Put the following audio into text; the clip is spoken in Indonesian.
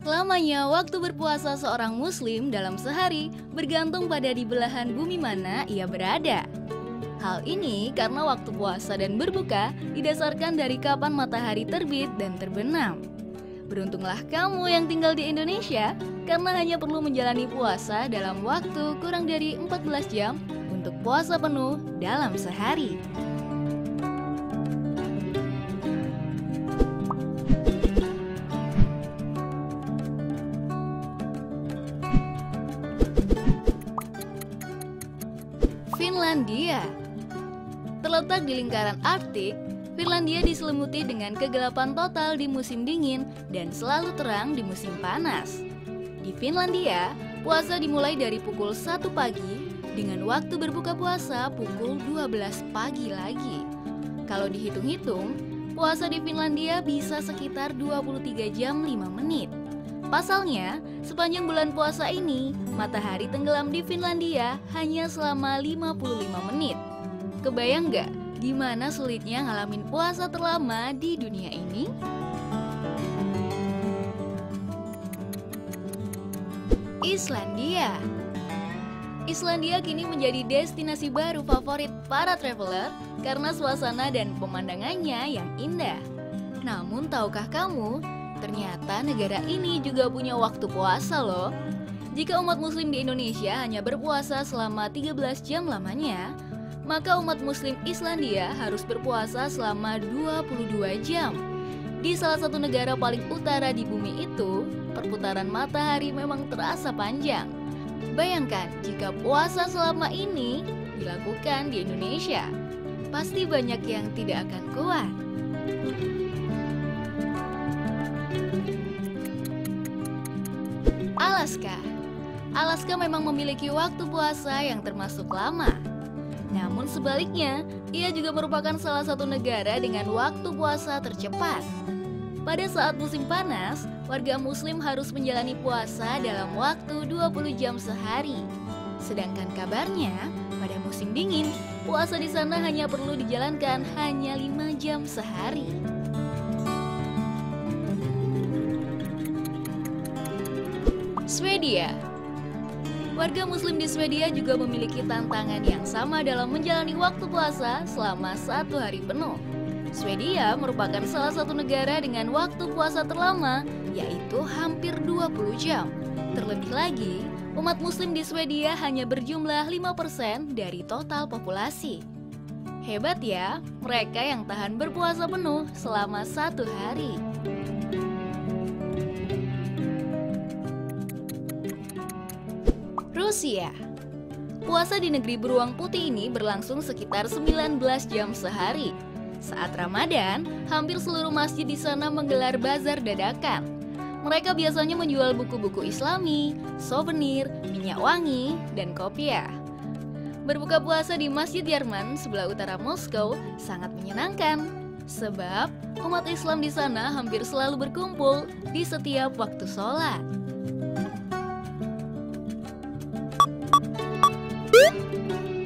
Selamanya waktu berpuasa seorang muslim dalam sehari bergantung pada di belahan bumi mana ia berada. Hal ini karena waktu puasa dan berbuka didasarkan dari kapan matahari terbit dan terbenam. Beruntunglah kamu yang tinggal di Indonesia karena hanya perlu menjalani puasa dalam waktu kurang dari 14 jam untuk puasa penuh dalam sehari. Finlandia Terletak di lingkaran Arktik, Finlandia diselimuti dengan kegelapan total di musim dingin dan selalu terang di musim panas. Di Finlandia, puasa dimulai dari pukul 1 pagi dengan waktu berbuka puasa pukul 12 pagi lagi. Kalau dihitung-hitung, puasa di Finlandia bisa sekitar 23 jam 5 menit. Pasalnya, sepanjang bulan puasa ini, matahari tenggelam di Finlandia hanya selama 55 menit. Kebayang nggak gimana sulitnya ngalamin puasa terlama di dunia ini? Islandia Islandia kini menjadi destinasi baru favorit para traveler karena suasana dan pemandangannya yang indah. Namun tahukah kamu, ternyata negara ini juga punya waktu puasa loh. Jika umat muslim di Indonesia hanya berpuasa selama 13 jam lamanya, maka umat muslim Islandia harus berpuasa selama 22 jam. Di salah satu negara paling utara di bumi itu, perputaran matahari memang terasa panjang. Bayangkan jika puasa selama ini dilakukan di Indonesia, pasti banyak yang tidak akan kuat. Alaska Alaska memang memiliki waktu puasa yang termasuk lama, namun sebaliknya, ia juga merupakan salah satu negara dengan waktu puasa tercepat. Pada saat musim panas, warga muslim harus menjalani puasa dalam waktu 20 jam sehari. Sedangkan kabarnya, pada musim dingin, puasa di sana hanya perlu dijalankan hanya 5 jam sehari. Swedia Warga muslim di Swedia juga memiliki tantangan yang sama dalam menjalani waktu puasa selama satu hari penuh. Swedia merupakan salah satu negara dengan waktu puasa terlama, yaitu hampir 20 jam. Terlebih lagi, umat muslim di Swedia hanya berjumlah 5% dari total populasi. Hebat ya, mereka yang tahan berpuasa penuh selama satu hari. Rusia. Puasa di negeri beruang putih ini berlangsung sekitar 19 jam sehari. Saat Ramadan, hampir seluruh masjid di sana menggelar bazar dadakan. Mereka biasanya menjual buku-buku islami, souvenir, minyak wangi, dan kopiah. Berbuka puasa di Masjid Yarman sebelah utara Moskow sangat menyenangkan. Sebab umat Islam di sana hampir selalu berkumpul di setiap waktu sholat. Música